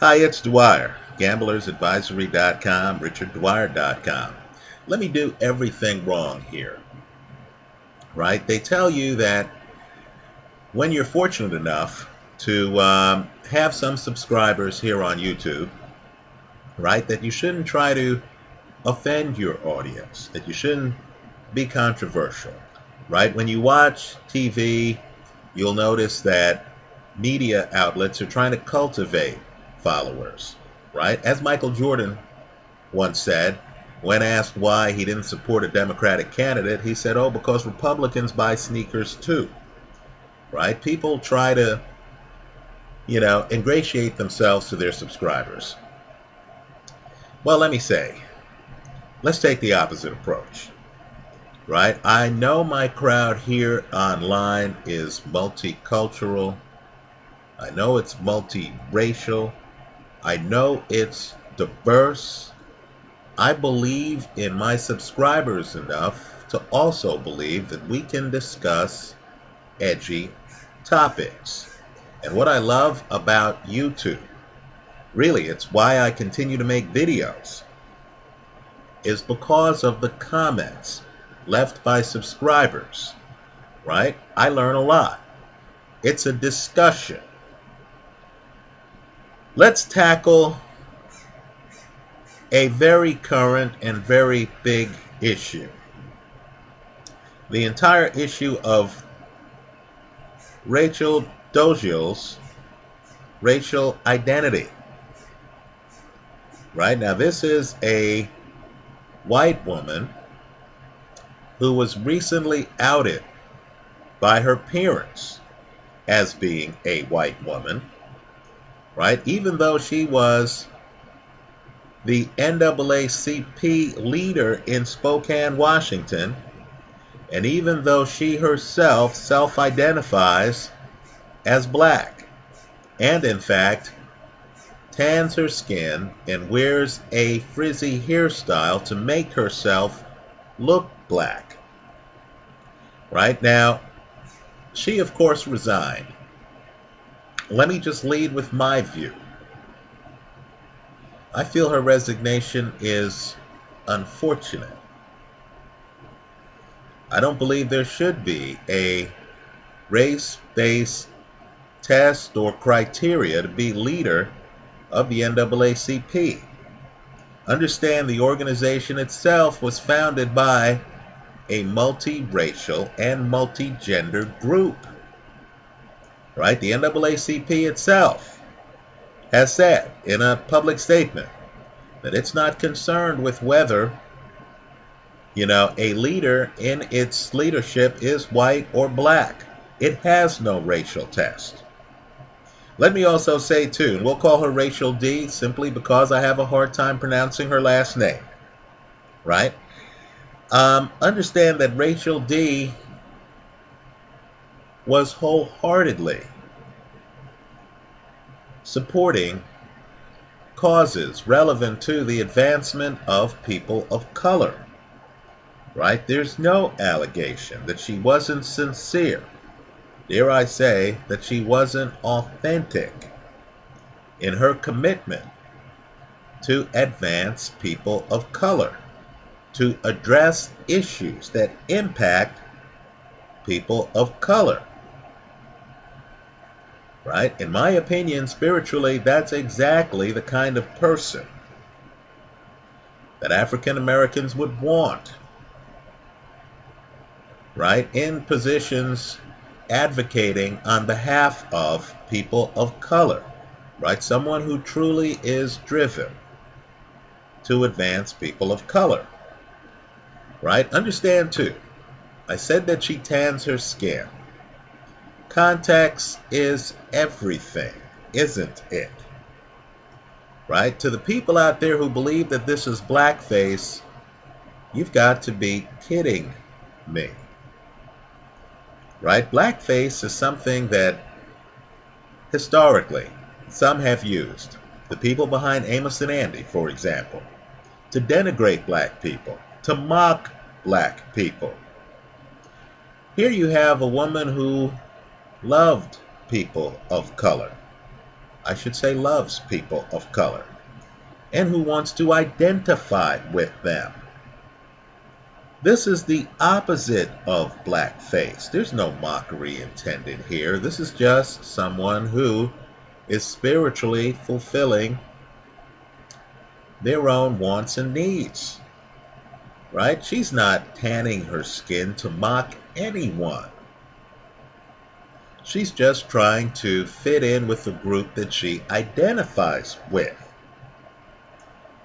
Hi, it's Dwyer, gamblersadvisory.com, richarddwyer.com. Let me do everything wrong here. Right? They tell you that when you're fortunate enough to um, have some subscribers here on YouTube, right, that you shouldn't try to offend your audience, that you shouldn't be controversial, right? When you watch TV, you'll notice that media outlets are trying to cultivate followers, right? As Michael Jordan once said, when asked why he didn't support a Democratic candidate, he said, oh, because Republicans buy sneakers too, right? People try to, you know, ingratiate themselves to their subscribers. Well, let me say, let's take the opposite approach right? I know my crowd here online is multicultural. I know it's multiracial. I know it's diverse. I believe in my subscribers enough to also believe that we can discuss edgy topics. And what I love about YouTube, really, it's why I continue to make videos, is because of the comments left by subscribers, right? I learn a lot. It's a discussion. Let's tackle a very current and very big issue. The entire issue of Rachel Dolezal's racial identity. Right now, this is a white woman who was recently outed by her parents as being a white woman, right? Even though she was the NAACP leader in Spokane, Washington, and even though she herself self identifies as black, and in fact tans her skin and wears a frizzy hairstyle to make herself look black. Right now, she of course resigned. Let me just lead with my view. I feel her resignation is unfortunate. I don't believe there should be a race based test or criteria to be leader of the NAACP. Understand the organization itself was founded by a multiracial and multi-gender group. Right? The NAACP itself has said in a public statement that it's not concerned with whether you know a leader in its leadership is white or black. It has no racial test. Let me also say too, and we'll call her Rachel D simply because I have a hard time pronouncing her last name. Right? Um, understand that Rachel D was wholeheartedly supporting causes relevant to the advancement of people of color. Right? There's no allegation that she wasn't sincere. Dare I say that she wasn't authentic in her commitment to advance people of color to address issues that impact people of color. Right? In my opinion, spiritually, that's exactly the kind of person that African Americans would want. Right? In positions advocating on behalf of people of color. Right? Someone who truly is driven to advance people of color right? Understand too, I said that she tans her skin. Context is everything, isn't it? Right? To the people out there who believe that this is blackface, you've got to be kidding me. Right? Blackface is something that historically some have used. The people behind Amos and Andy, for example, to denigrate black people, to mock black people. Here you have a woman who loved people of color, I should say loves people of color, and who wants to identify with them. This is the opposite of blackface. There's no mockery intended here. This is just someone who is spiritually fulfilling their own wants and needs. Right? She's not tanning her skin to mock anyone. She's just trying to fit in with the group that she identifies with.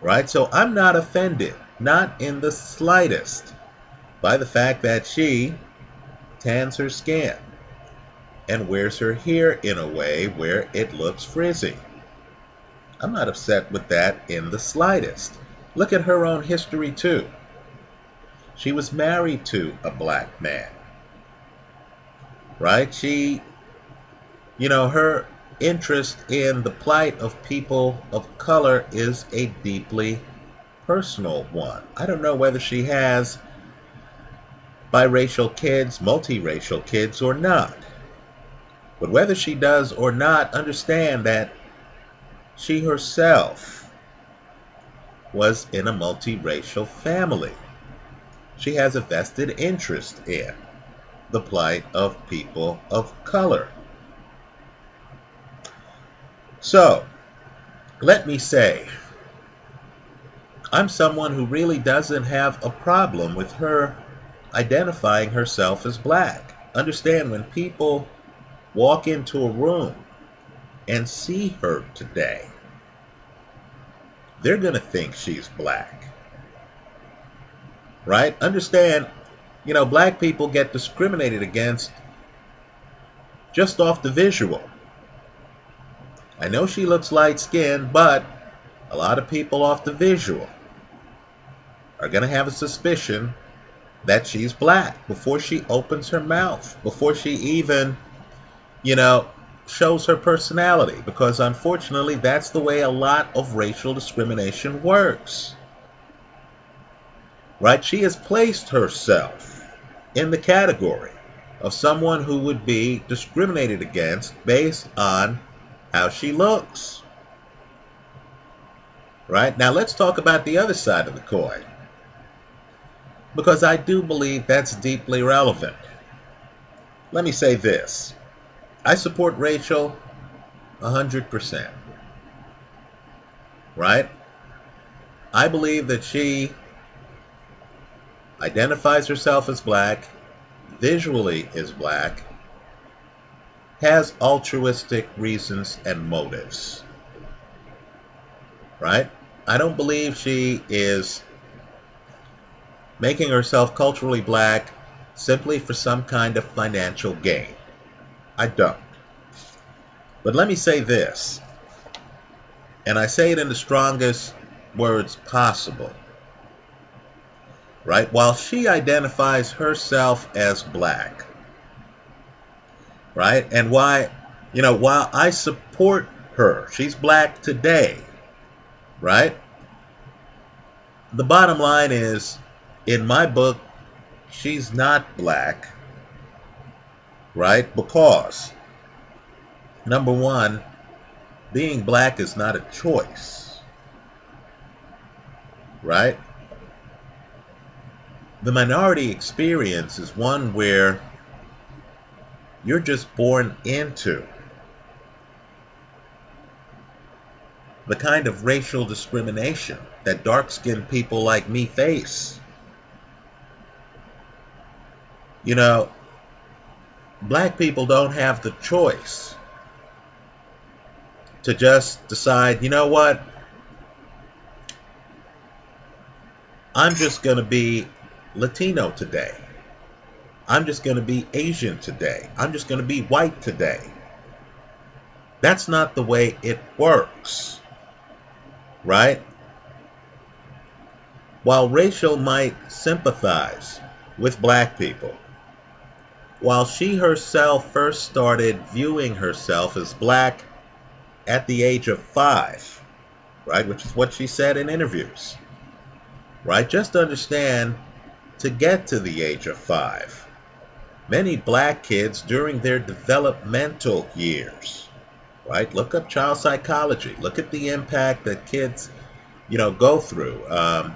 Right? So I'm not offended, not in the slightest, by the fact that she tans her skin and wears her hair in a way where it looks frizzy. I'm not upset with that in the slightest. Look at her own history, too. She was married to a black man. Right? She, you know, her interest in the plight of people of color is a deeply personal one. I don't know whether she has biracial kids, multiracial kids, or not. But whether she does or not, understand that she herself was in a multiracial family. She has a vested interest in the plight of people of color. So, let me say, I'm someone who really doesn't have a problem with her identifying herself as black. Understand when people walk into a room and see her today, they're going to think she's black. Right? Understand, you know, black people get discriminated against just off the visual. I know she looks light skinned, but a lot of people off the visual are going to have a suspicion that she's black before she opens her mouth, before she even, you know, shows her personality. Because unfortunately, that's the way a lot of racial discrimination works. Right? She has placed herself in the category of someone who would be discriminated against based on how she looks. Right? Now let's talk about the other side of the coin because I do believe that's deeply relevant. Let me say this I support Rachel 100%. Right? I believe that she identifies herself as black, visually is black, has altruistic reasons and motives. Right? I don't believe she is making herself culturally black simply for some kind of financial gain. I don't. But let me say this, and I say it in the strongest words possible. Right? While she identifies herself as black, right? And why, you know, while I support her, she's black today, right? The bottom line is in my book, she's not black, right? Because, number one, being black is not a choice, right? The minority experience is one where you're just born into the kind of racial discrimination that dark skinned people like me face. You know, black people don't have the choice to just decide, you know what? I'm just going to be Latino today. I'm just going to be Asian today. I'm just going to be white today. That's not the way it works. Right? While Rachel might sympathize with black people, while she herself first started viewing herself as black at the age of five, right, which is what she said in interviews, right? Just understand to get to the age of five, many black kids during their developmental years, right? Look up child psychology. Look at the impact that kids, you know, go through um,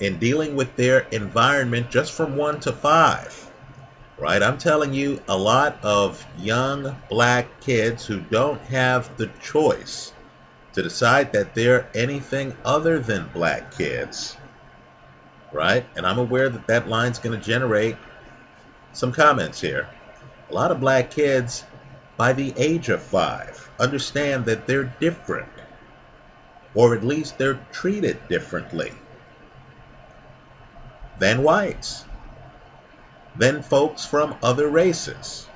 in dealing with their environment just from one to five, right? I'm telling you, a lot of young black kids who don't have the choice to decide that they're anything other than black kids, right? And I'm aware that that line's going to generate some comments here. A lot of black kids by the age of five understand that they're different, or at least they're treated differently than whites, than folks from other races,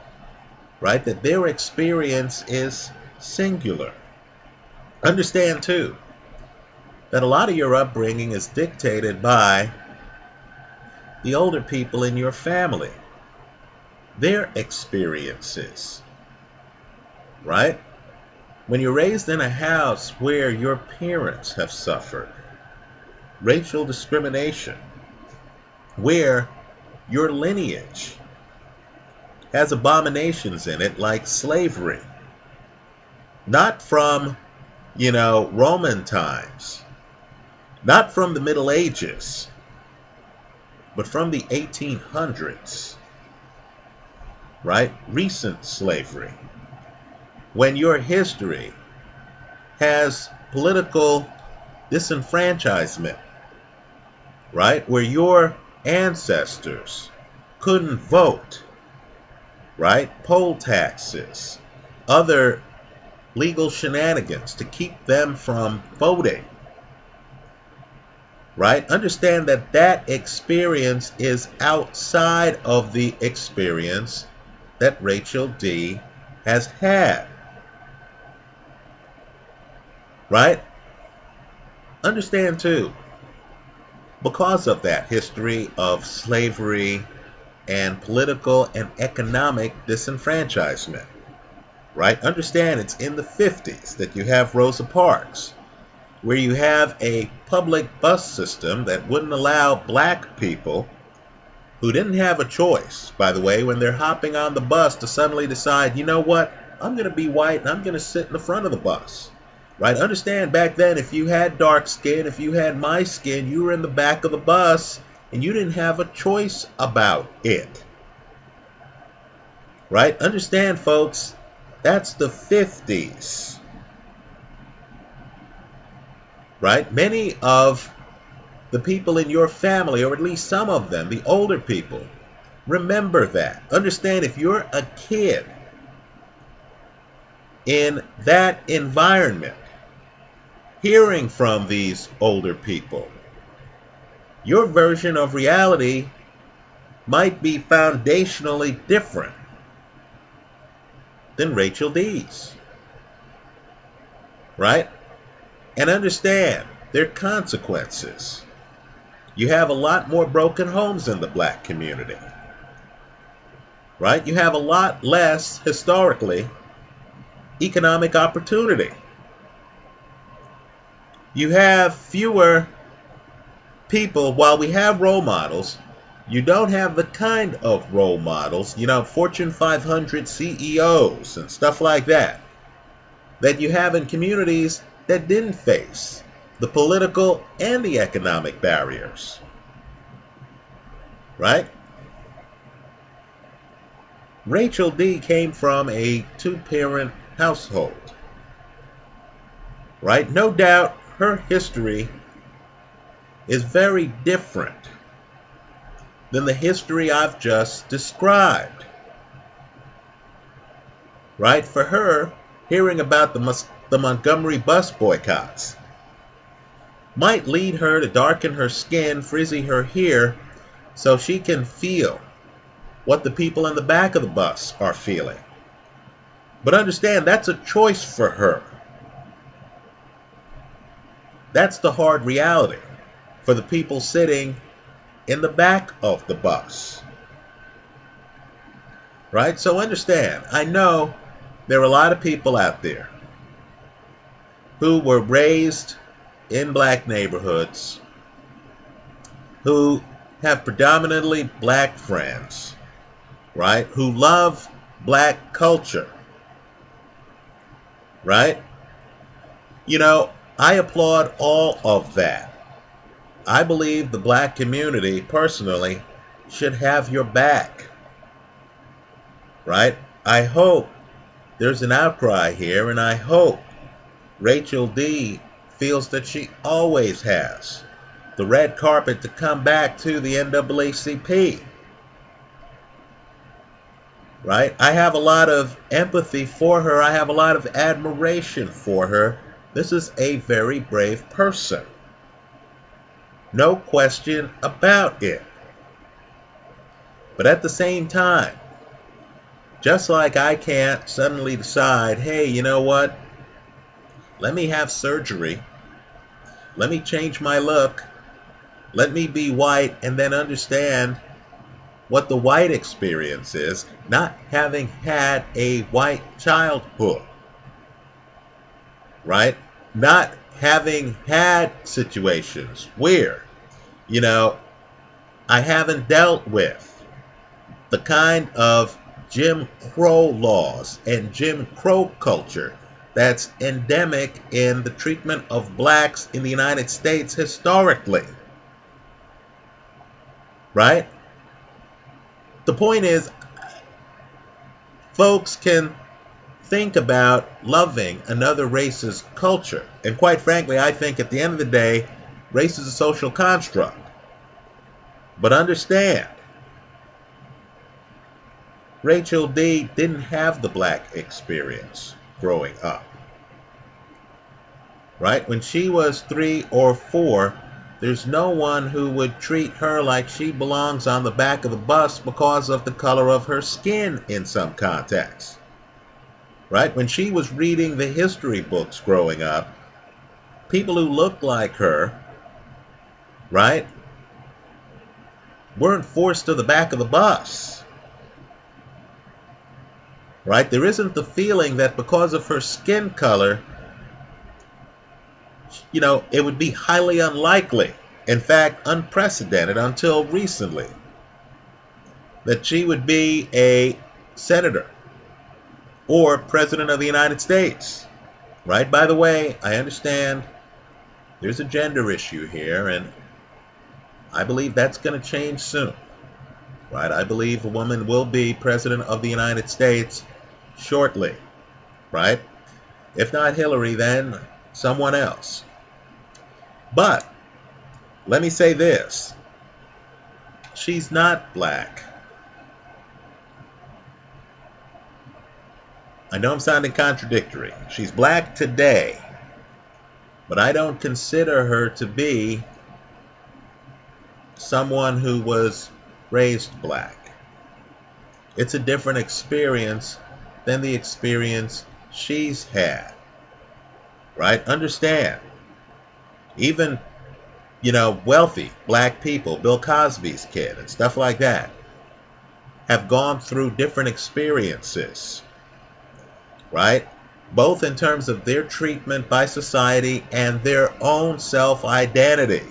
right? That their experience is singular. Understand, too, that a lot of your upbringing is dictated by the older people in your family, their experiences, right? When you're raised in a house where your parents have suffered racial discrimination, where your lineage has abominations in it like slavery, not from, you know, Roman times, not from the Middle Ages, but from the 1800s, right? Recent slavery when your history has political disenfranchisement, right? Where your ancestors couldn't vote, right? Poll taxes, other legal shenanigans to keep them from voting, right? Understand that that experience is outside of the experience that Rachel D has had. Right? Understand too, because of that history of slavery and political and economic disenfranchisement, right? Understand it's in the 50s that you have Rosa Parks, where you have a public bus system that wouldn't allow black people who didn't have a choice, by the way, when they're hopping on the bus to suddenly decide, you know what, I'm going to be white and I'm going to sit in the front of the bus. Right? Understand back then, if you had dark skin, if you had my skin, you were in the back of the bus and you didn't have a choice about it. Right? Understand, folks, that's the 50s. Right? Many of the people in your family, or at least some of them, the older people, remember that. Understand if you're a kid in that environment, hearing from these older people. Your version of reality might be foundationally different than Rachel D's. Right? And understand there are consequences. You have a lot more broken homes in the black community. Right? You have a lot less, historically, economic opportunity you have fewer people. While we have role models, you don't have the kind of role models, you know, Fortune 500 CEOs and stuff like that, that you have in communities that didn't face the political and the economic barriers. Right? Rachel D came from a two parent household. Right? No doubt her history is very different than the history I've just described. Right? For her, hearing about the, the Montgomery bus boycotts might lead her to darken her skin, frizzy her hair, so she can feel what the people in the back of the bus are feeling. But understand, that's a choice for her. That's the hard reality for the people sitting in the back of the bus. Right? So understand, I know there are a lot of people out there who were raised in black neighborhoods who have predominantly black friends, right? Who love black culture, right? You know, I applaud all of that. I believe the black community, personally, should have your back. Right? I hope there's an outcry here, and I hope Rachel D feels that she always has the red carpet to come back to the NAACP. Right? I have a lot of empathy for her. I have a lot of admiration for her. This is a very brave person. No question about it. But at the same time, just like I can't suddenly decide, hey, you know what? Let me have surgery. Let me change my look. Let me be white and then understand what the white experience is, not having had a white childhood. Right? Not having had situations where, you know, I haven't dealt with the kind of Jim Crow laws and Jim Crow culture that's endemic in the treatment of blacks in the United States historically. Right? The point is, folks can think about loving another race's culture. And quite frankly, I think at the end of the day, race is a social construct. But understand, Rachel D didn't have the black experience growing up. Right? When she was three or four, there's no one who would treat her like she belongs on the back of the bus because of the color of her skin in some contexts. Right? When she was reading the history books growing up, people who looked like her, right, weren't forced to the back of the bus right? There isn't the feeling that because of her skin color, you know, it would be highly unlikely, in fact, unprecedented until recently, that she would be a senator or president of the United States, right? By the way, I understand there's a gender issue here, and I believe that's going to change soon, right? I believe a woman will be president of the United States shortly, right? If not Hillary, then someone else. But let me say this she's not black. I know I'm sounding contradictory. She's black today, but I don't consider her to be someone who was raised black. It's a different experience than the experience she's had. Right? Understand. Even, you know, wealthy black people, Bill Cosby's kid and stuff like that, have gone through different experiences. Right? Both in terms of their treatment by society and their own self identity.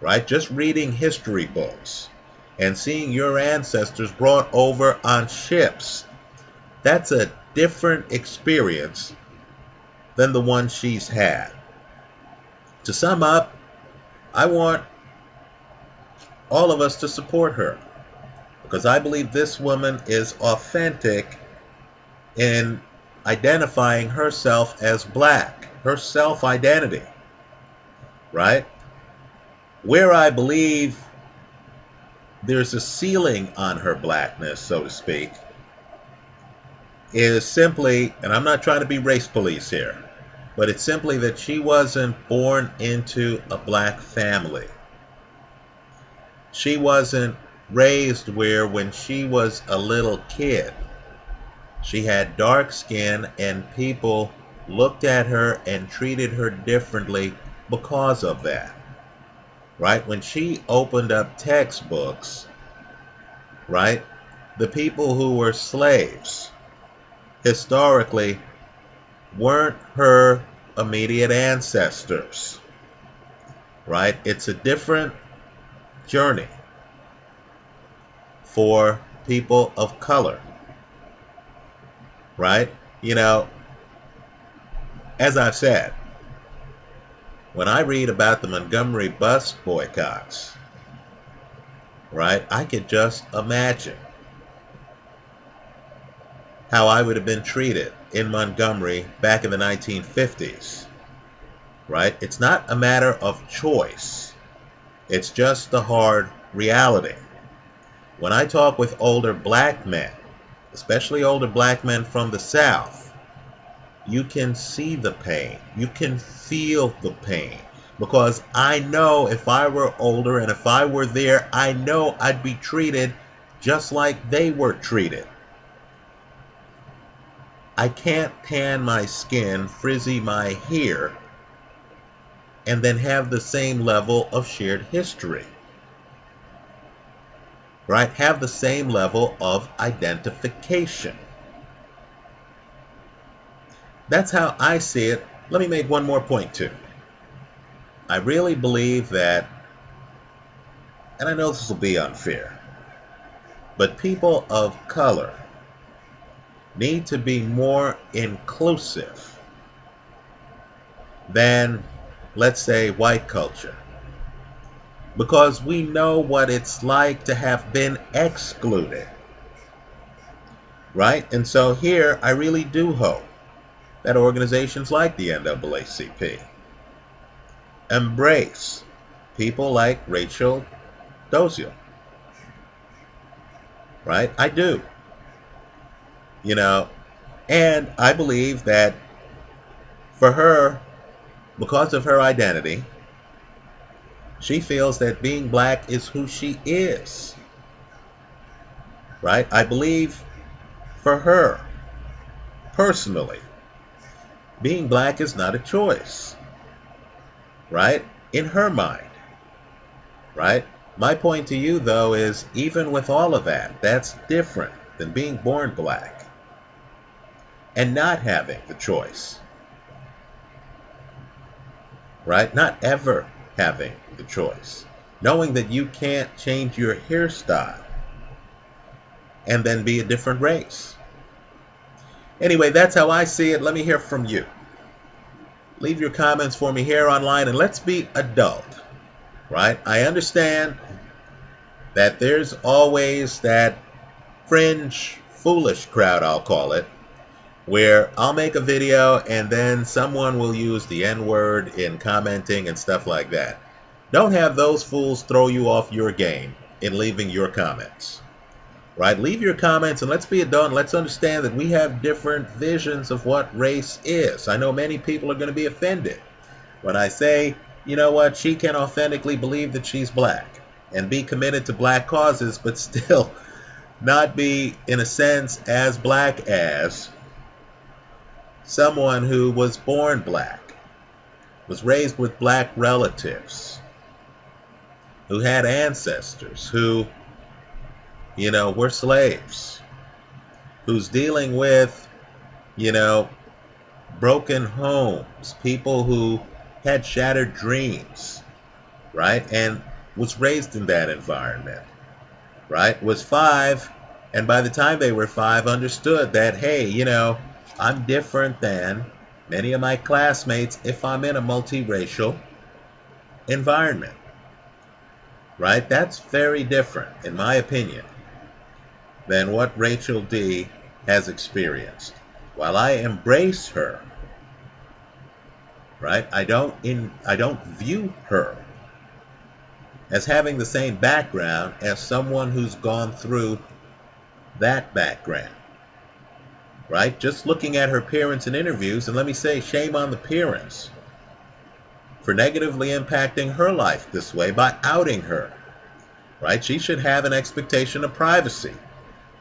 Right? Just reading history books and seeing your ancestors brought over on ships that's a different experience than the one she's had. To sum up, I want all of us to support her because I believe this woman is authentic in identifying herself as black, her self identity, right? Where I believe there's a ceiling on her blackness, so to speak, is simply, and I'm not trying to be race police here, but it's simply that she wasn't born into a black family. She wasn't raised where when she was a little kid, she had dark skin and people looked at her and treated her differently because of that. Right? When she opened up textbooks, right? The people who were slaves, historically weren't her immediate ancestors. Right? It's a different journey for people of color. Right? You know, as I've said, when I read about the Montgomery bus boycotts, right, I could just imagine how I would have been treated in Montgomery back in the 1950s, right? It's not a matter of choice. It's just the hard reality. When I talk with older black men, especially older black men from the South, you can see the pain. You can feel the pain. Because I know if I were older and if I were there, I know I'd be treated just like they were treated. I can't tan my skin, frizzy my hair, and then have the same level of shared history. Right? Have the same level of identification. That's how I see it. Let me make one more point too. I really believe that, and I know this will be unfair, but people of color need to be more inclusive than, let's say, white culture. Because we know what it's like to have been excluded. Right? And so here, I really do hope that organizations like the NAACP embrace people like Rachel Dozier. Right? I do. You know, and I believe that for her, because of her identity, she feels that being black is who she is. Right? I believe for her, personally, being black is not a choice. Right? In her mind. Right? My point to you, though, is even with all of that, that's different than being born black and not having the choice. Right? Not ever having the choice. Knowing that you can't change your hairstyle and then be a different race. Anyway, that's how I see it. Let me hear from you. Leave your comments for me here online and let's be adult. Right? I understand that there's always that fringe, foolish crowd, I'll call it, where I'll make a video and then someone will use the N word in commenting and stuff like that. Don't have those fools throw you off your game in leaving your comments. Right? Leave your comments and let's be adult. Let's understand that we have different visions of what race is. I know many people are going to be offended when I say, you know what, she can authentically believe that she's black and be committed to black causes, but still not be, in a sense, as black as someone who was born black, was raised with black relatives, who had ancestors, who, you know, were slaves, who's dealing with, you know, broken homes, people who had shattered dreams, right? And was raised in that environment, right? Was five, and by the time they were five, understood that, hey, you know, I'm different than many of my classmates if I'm in a multiracial environment. Right? That's very different, in my opinion, than what Rachel D has experienced. While I embrace her, right, I don't in I don't view her as having the same background as someone who's gone through that background right? Just looking at her parents in interviews, and let me say, shame on the parents for negatively impacting her life this way by outing her, right? She should have an expectation of privacy,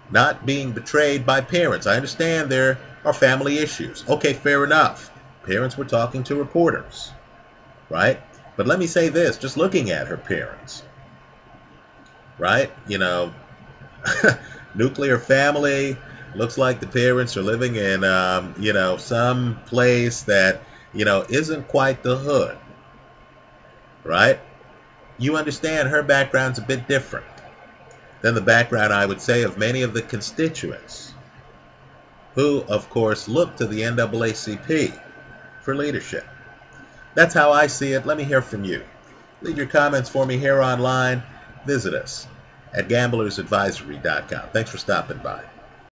not being betrayed by parents. I understand there are family issues. Okay, fair enough. Parents were talking to reporters, right? But let me say this just looking at her parents, right? You know, nuclear family, looks like the parents are living in, um, you know, some place that, you know, isn't quite the hood, right? You understand her background's a bit different than the background, I would say, of many of the constituents who, of course, look to the NAACP for leadership. That's how I see it. Let me hear from you. Leave your comments for me here online. Visit us at gamblersadvisory.com. Thanks for stopping by.